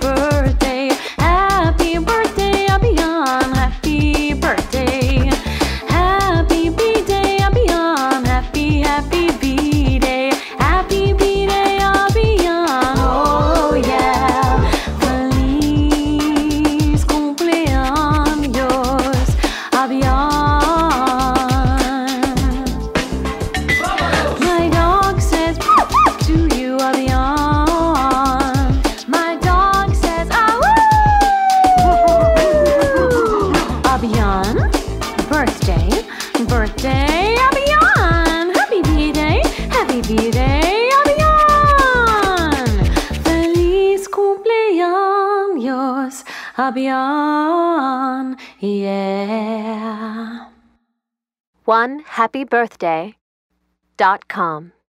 birthday. Abian. Birthday, birthday, Abian. Happy B-Day, happy B-Day, Abian. Feliz cumpleaños, Abian. Yeah. One happy birthday dot com.